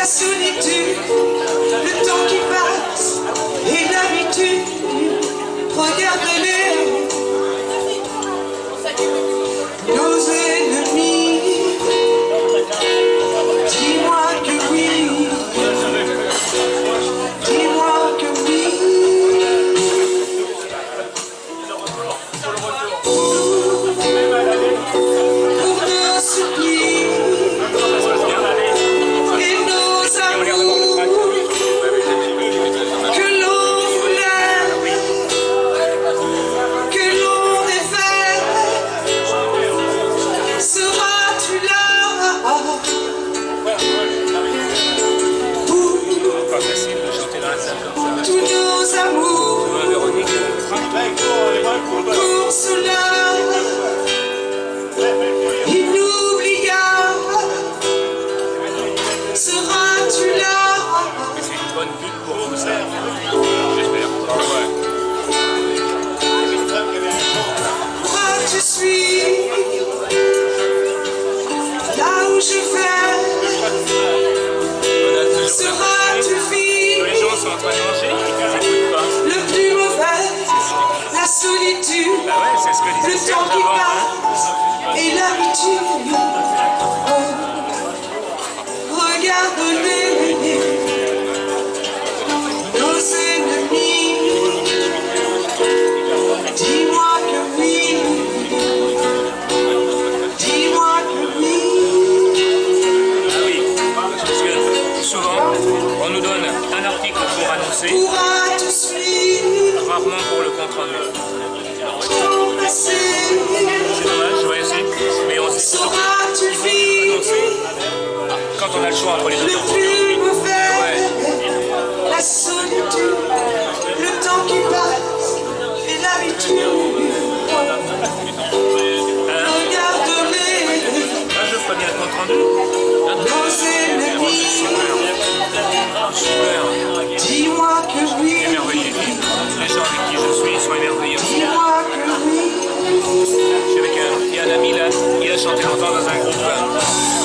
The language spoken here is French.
la solitude, le temps qui passe et l'habitude. Regarde-les. tous nos amours. Pour cela, inoubliable, seras-tu là? le temps qui passe hein. et l'habitude. Oh, regarde les lumières, nos ennemis. Dis-moi que oui, dis-moi que oui. Ah oui, parce que souvent, on nous donne un article pour annoncer. Pourras-tu suivre Rarement pour le contre-rendu. le choix entre les plus mauvais, ouais. la solitude, le temps qui passe et l'habitude. Regarde-les, nos ennemis. Dis-moi que je vis. Émerveillé. Les gens avec qui je suis sont émerveillés aussi. Dis-moi que je vis. Je suis avec un, un ami là, il a chanté longtemps dans un groupe.